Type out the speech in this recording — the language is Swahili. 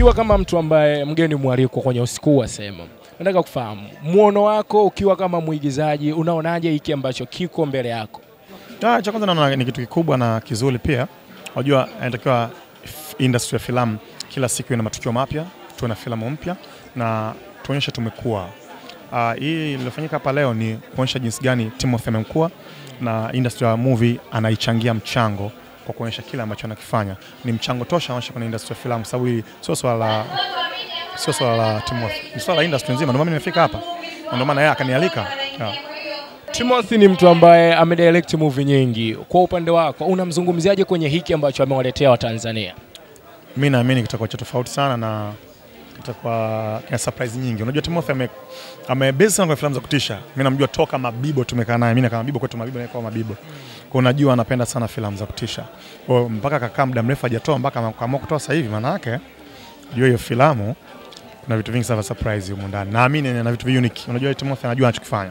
ukiwa kama mtu ambaye mgeni mwalikwa kwenye usiku wa sehemu, nataka kufahamu muono wako ukiwa kama mwigizaji, unaonaje hiki ambacho kiko mbele yako? Ah, cha kwanza naona ni kitu kikubwa na kizuri pia. Unajua inatakiwa industry ya filamu kila siku ina matukio mapya, tuwe na filamu mpya na tuonyeshe tumekuwa. Uh, hii iliyofanyika hapa leo ni kuonyesha jinsi gani Timothy amekuwa na industry ya movie anaichangia mchango kwa kuonyesha kile ambacho anakifanya. Ni mchango tosha anaonyesha kwenye industry ya filamu, sababu hii sio swala la sio swala la Timothy, ni swala la industry nzima. Ndio maana nimefika hapa, ndio maana yeye akanialika yeah. Timothy ni mtu ambaye amedirect movie nyingi. Kwa upande wako unamzungumziaje kwenye hiki ambacho amewaletea Watanzania? Mimi naamini kitakuwa cha tofauti sana na kitakuwa kina surprise nyingi. Unajua Timothy ame amebase sana kwa filamu za kutisha. Mimi namjua toka Mabibo tumekaa naye. Mimi na kama Mabibo kwetu Mabibo na kwa Mabibo. Kwa unajua anapenda sana filamu za kutisha. Kwa mpaka kakaa muda mrefu hajatoa mpaka akaamua kutoa sasa hivi maana yake hiyo hiyo filamu kuna vitu vingi sana surprise humo ndani. Naamini na vitu unique. Unajua Timothy anajua anachokifanya.